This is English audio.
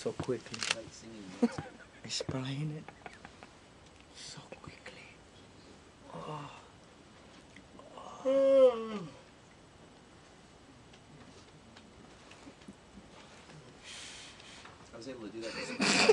so quickly. Like singing. It so quickly. Oh, Oh. I was able to do that.